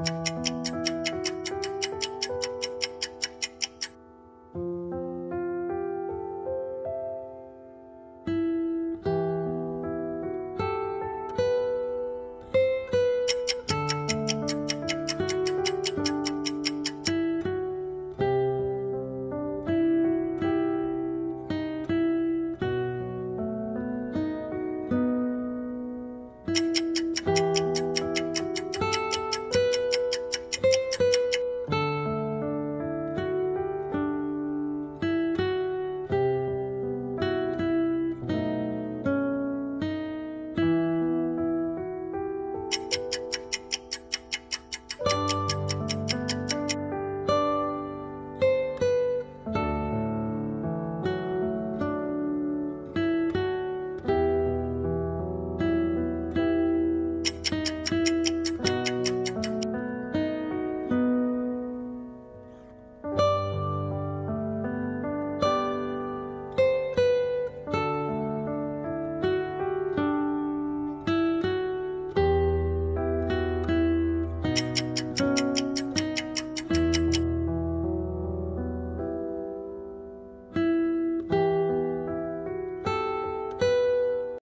you